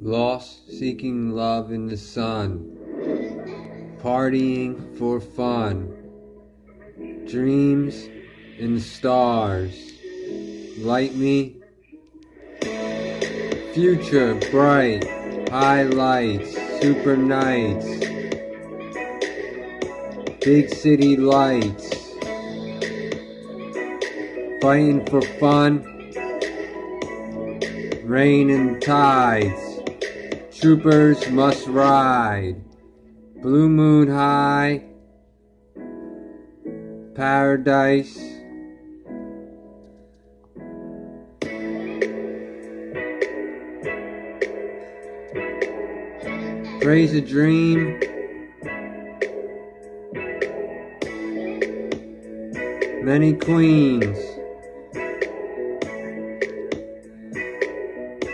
Lost seeking love in the sun. Partying for fun. Dreams the stars. Light me. Future bright. Highlights. Super nights. Big city lights. Fighting for fun. Rain and tides. Troopers must ride. Blue moon high. Paradise. Praise a dream. Many queens.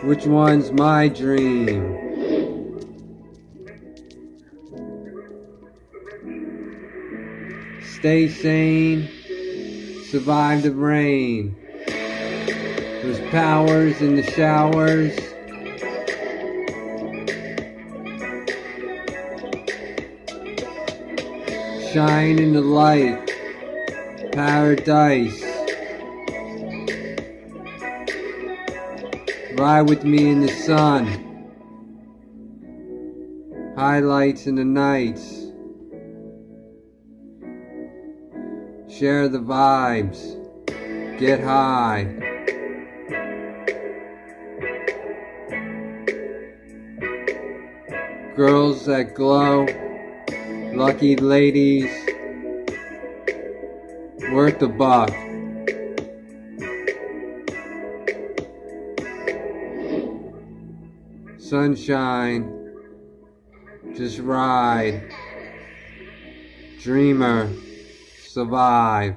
Which one's my dream? Stay sane, survive the rain. There's powers in the showers. Shine in the light, paradise. Ride with me in the sun. Highlights in the nights. Share the vibes. Get high. Girls that glow. Lucky ladies. Worth a buck. Sunshine. Just ride. Dreamer. Survive.